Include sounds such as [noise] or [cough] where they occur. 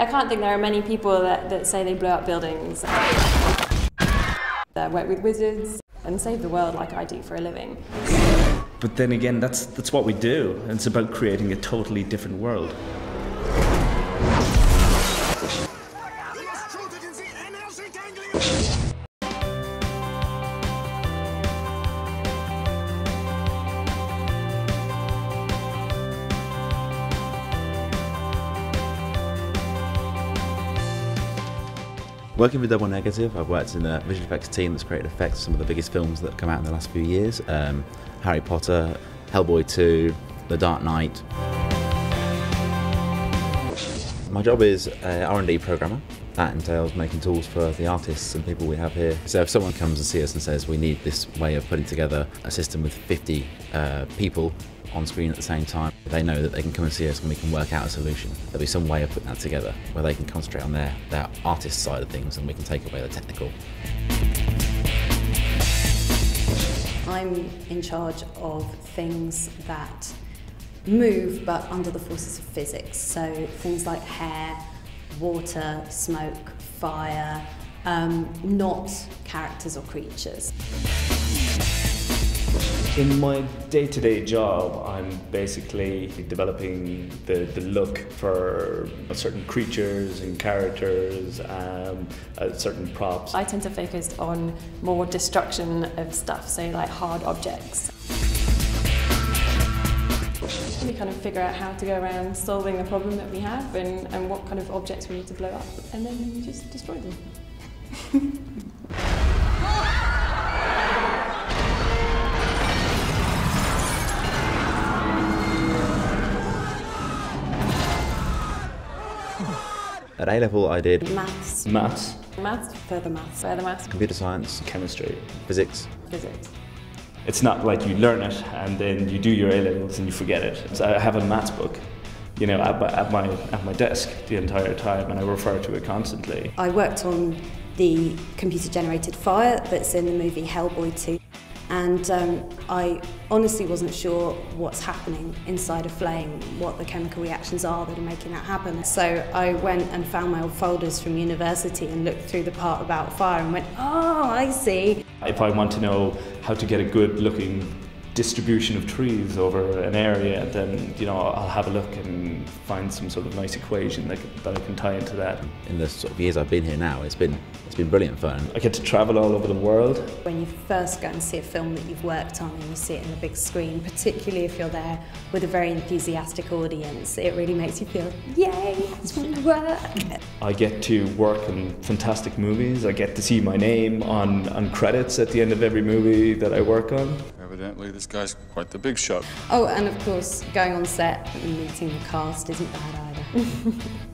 I can't think there are many people that, that say they blow up buildings, that work with wizards and save the world like I do for a living. But then again, that's, that's what we do. It's about creating a totally different world. Working with Double Negative, I've worked in the visual effects team that's created effects for some of the biggest films that have come out in the last few years um, Harry Potter, Hellboy 2, The Dark Knight. My job is a R&D programmer. That entails making tools for the artists and people we have here. So if someone comes and sees us and says we need this way of putting together a system with 50 uh, people on screen at the same time, they know that they can come and see us and we can work out a solution. There'll be some way of putting that together where they can concentrate on their, their artist side of things and we can take away the technical. I'm in charge of things that move but under the forces of physics. So things like hair, water, smoke, fire, um, not characters or creatures. In my day-to-day job, I'm basically developing the, the look for certain creatures and characters, um, uh, certain props. I tend to focus on more destruction of stuff, so like hard objects. We kind of figure out how to go around solving the problem that we have and, and what kind of objects we need to blow up, and then we just destroy them. [laughs] At A level, I did Maths, Maths, Maths, further maths. further maths, computer science, chemistry. physics. physics. It's not like you learn it and then you do your A levels and you forget it. So I have a maths book, you know, at my, at my at my desk the entire time, and I refer to it constantly. I worked on the computer generated fire that's in the movie Hellboy 2. and um, I honestly wasn't sure what's happening inside a flame, what the chemical reactions are that are making that happen. So I went and found my old folders from university and looked through the part about fire and went, oh, I see. If I want to know how to get a good looking distribution of trees over an area, then you know I'll have a look and find some sort of nice equation that, that I can tie into that. In the sort of years I've been here now, it's been it's been brilliant fun. I get to travel all over the world. When you first go and see a film that you've worked on and you see it in the big screen, particularly if you're there with a very enthusiastic audience, it really makes you feel, yay, it's work. I get to work in fantastic movies. I get to see my name on, on credits at the end of every movie that I work on. Evidently, this guy's quite the big shot. Oh, and of course, going on set and meeting the cast isn't bad either. [laughs]